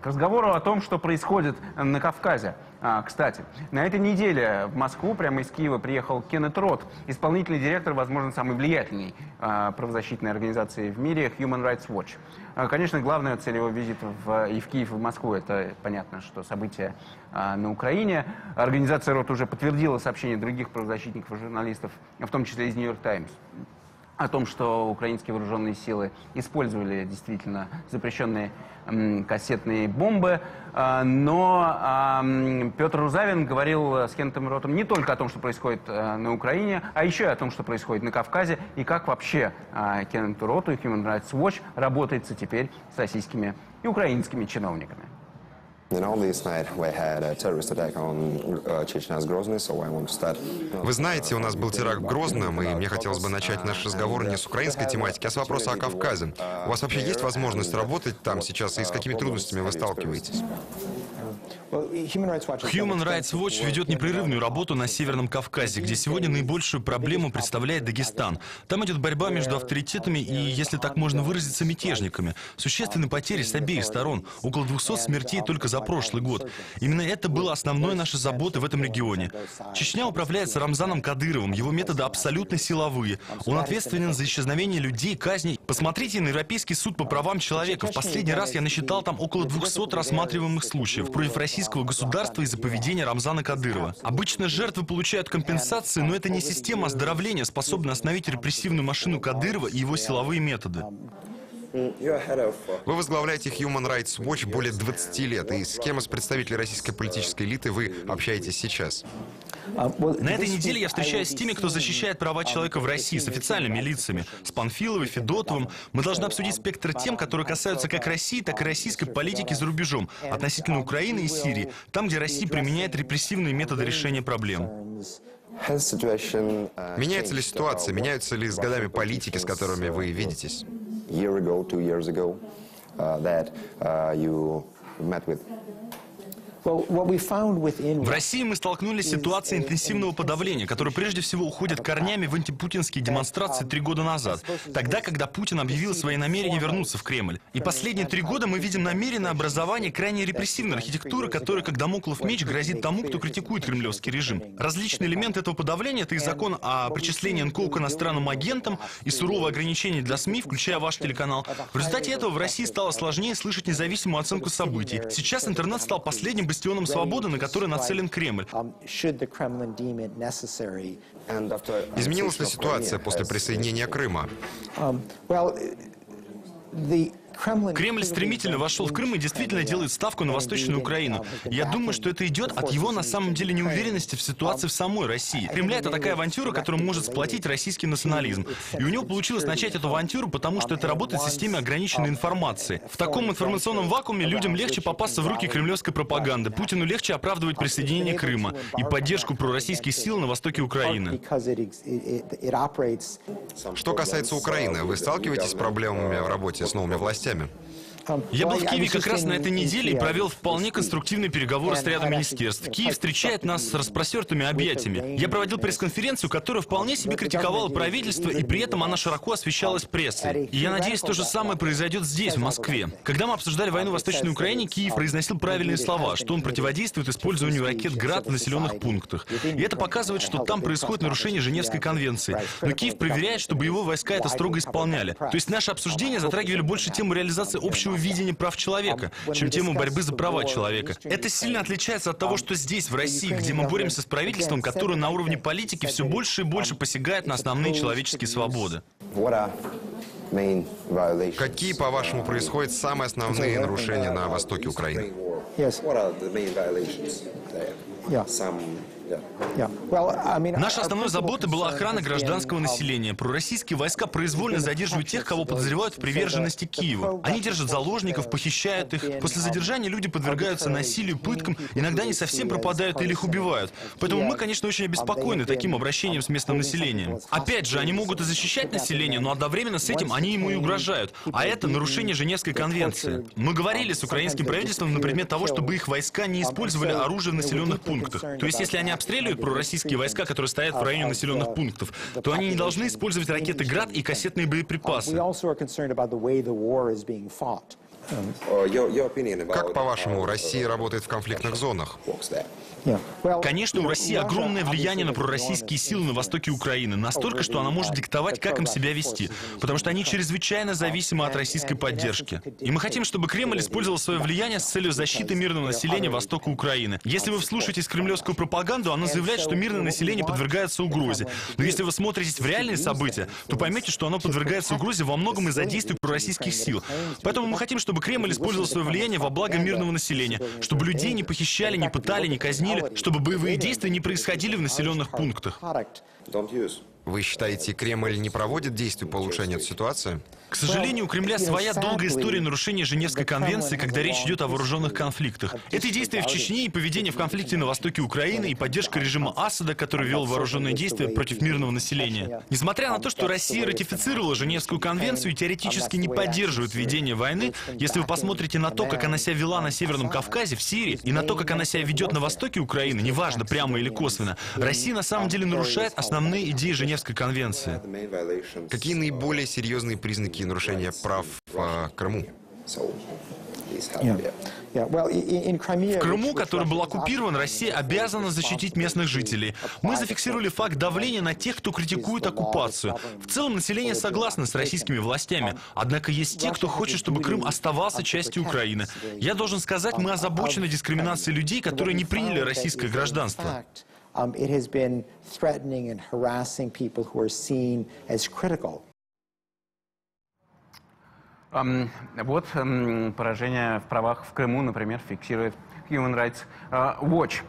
К разговору о том, что происходит на Кавказе. А, кстати, на этой неделе в Москву прямо из Киева приехал Кеннет Рот, исполнительный директор, возможно, самой влиятельной а, правозащитной организации в мире Human Rights Watch. А, конечно, главная цель его визита в, и в Киев, и в Москву, это понятно, что события а, на Украине. Организация Рот уже подтвердила сообщения других правозащитников и журналистов, в том числе из Нью-Йорк Таймс о том, что украинские вооруженные силы использовали действительно запрещенные кассетные бомбы. А, но а, Петр Рузавин говорил с Кентом Ротом не только о том, что происходит а, на Украине, а еще и о том, что происходит на Кавказе, и как вообще а, Кенту Роту и Human Rights Watch работается теперь с российскими и украинскими чиновниками. Вы знаете, у нас был теракт в Грозном, и мне хотелось бы начать наш разговор не с украинской тематики, а с вопроса о Кавказе. У вас вообще есть возможность работать там сейчас, и с какими трудностями вы сталкиваетесь? Human Rights Watch ведет непрерывную работу на Северном Кавказе, где сегодня наибольшую проблему представляет Дагестан. Там идет борьба между авторитетами и, если так можно выразиться, мятежниками. Существенные потери с обеих сторон. Около 200 смертей только за прошлый год. Именно это было основной нашей заботой в этом регионе. Чечня управляется Рамзаном Кадыровым. Его методы абсолютно силовые. Он ответственен за исчезновение людей, казней. Посмотрите на Европейский суд по правам человека. В последний раз я насчитал там около 200 рассматриваемых случаев против российского государства из-за поведения Рамзана Кадырова. Обычно жертвы получают компенсации, но это не система оздоровления, способная остановить репрессивную машину Кадырова и его силовые методы. Вы возглавляете Human Rights Watch более 20 лет, и с кем из представителей российской политической элиты вы общаетесь сейчас? На этой неделе я встречаюсь с теми, кто защищает права человека в России, с официальными лицами, с Панфиловой, Федотовым. Мы должны обсудить спектр тем, которые касаются как России, так и российской политики за рубежом, относительно Украины и Сирии, там, где Россия применяет репрессивные методы решения проблем. Меняется ли ситуация, меняются ли с годами политики, с которыми вы видитесь? В России мы столкнулись с ситуацией интенсивного подавления, которое прежде всего уходит корнями в антипутинские демонстрации три года назад, тогда, когда Путин объявил свои намерения вернуться в Кремль. И последние три года мы видим намеренное образование крайне репрессивной архитектуры, которая, как домоклов меч, грозит тому, кто критикует кремлевский режим. Различные элементы этого подавления — это и закон о причислении НКО к иностранным агентам, и суровые ограничения для СМИ, включая ваш телеканал. В результате этого в России стало сложнее слышать независимую оценку событий. Сейчас интернет стал последним бастионом свободы, на который нацелен Кремль. Изменилась ли ситуация после присоединения Крыма? Кремль стремительно вошел в Крым и действительно делает ставку на Восточную Украину. Я думаю, что это идет от его на самом деле неуверенности в ситуации в самой России. Кремля это такая авантюра, которая может сплотить российский национализм. И у него получилось начать эту авантюру, потому что это работает в системе ограниченной информации. В таком информационном вакууме людям легче попасться в руки кремлевской пропаганды. Путину легче оправдывать присоединение Крыма и поддержку пророссийских сил на востоке Украины. Что касается Украины, вы сталкиваетесь с проблемами в работе с новыми властями? Властями. Я был в Киеве как раз на этой неделе и провел вполне конструктивные переговоры с рядом министерств. Киев встречает нас с распростертыми объятиями. Я проводил пресс-конференцию, которая вполне себе критиковала правительство, и при этом она широко освещалась прессой. И я надеюсь, то же самое произойдет здесь, в Москве. Когда мы обсуждали войну в Восточной Украине, Киев произносил правильные слова, что он противодействует использованию ракет «Град» в населенных пунктах. И это показывает, что там происходит нарушение Женевской конвенции. Но Киев проверяет, чтобы его войска это строго исполняли. То есть наше обсуждение затрагивали больше тему реализации общего видение прав человека, чем тему борьбы за права человека. Это сильно отличается от того, что здесь, в России, где мы боремся с правительством, которое на уровне политики все больше и больше посягает на основные человеческие свободы. Какие, по-вашему, происходят самые основные нарушения на востоке Украины? Наша основной заботой была охрана гражданского населения. Пророссийские войска произвольно задерживают тех, кого подозревают в приверженности Киеву. Они держат заложников, похищают их. После задержания люди подвергаются насилию, пыткам, иногда они совсем пропадают или их убивают. Поэтому мы, конечно, очень обеспокоены таким обращением с местным населением. Опять же, они могут и защищать население, но одновременно с этим они ему и угрожают. А это нарушение Женевской конвенции. Мы говорили с украинским правительством на предмет того, чтобы их войска не использовали оружие в населенных пунктах. То есть, если они обстреливают пророссийские войска, которые стоят в районе населенных пунктов, то они не должны использовать ракеты «Град» и кассетные боеприпасы. About Как, по-вашему, how, Россия uh, работает в конфликтных зонах? Конечно, у России огромное влияние на пророссийские силы на востоке Украины, настолько, что она может диктовать, как им себя вести, потому что они чрезвычайно зависимы от российской поддержки. И мы хотим, чтобы Кремль использовал свое влияние с целью защиты мирного населения востока Украины. Если вы вслушаетесь кремлевскую пропаганду, она заявляет, что мирное население подвергается угрозе. Но если вы смотритесь в реальные события, то поймете, что оно подвергается угрозе во многом из-за действий пророссийских сил. Поэтому мы хотим, чтобы Кремль использовал свое влияние во благо мирного населения, чтобы людей не похищали, не пытали, не казнили, чтобы боевые действия не происходили в населенных пунктах. Вы считаете, Кремль не проводит действий по улучшению этой ситуации? К сожалению, у Кремля своя долгая история нарушения Женевской конвенции, когда речь идет о вооруженных конфликтах. Это действия в Чечне, и поведение в конфликте на востоке Украины, и поддержка режима Асада, который вел вооруженные действия против мирного населения. Несмотря на то, что Россия ратифицировала Женевскую конвенцию и теоретически не поддерживает ведение войны, если вы посмотрите на то, как она себя вела на Северном Кавказе, в Сирии, и на то, как она себя ведет на востоке Украины, неважно, прямо или косвенно, Россия на самом деле нарушает основные идеи Женевской конвенции. Main violations. Какие наиболее серьезные признаки нарушения прав в Крыму? В Крыму, который был оккупирован, Россия обязана защитить местных жителей. Мы зафиксировали факт давления на тех, кто критикует оккупацию. В целом население согласно с российскими властями. Однако есть те, кто хочет, чтобы Крым оставался частью Украины. Я должен сказать, мы озабочены дискриминацией людей, которые не приняли российское гражданство. Um, It has been threatening and harassing people who are seen as critical. Ам, Вот ам, поражение в правах в Крыму, например, фиксирует Human Rights а, Watch.